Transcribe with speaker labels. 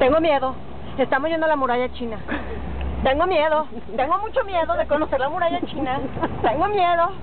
Speaker 1: Tengo miedo. Estamos yendo a la muralla china. Tengo miedo. Tengo mucho miedo de conocer la muralla china. Tengo miedo.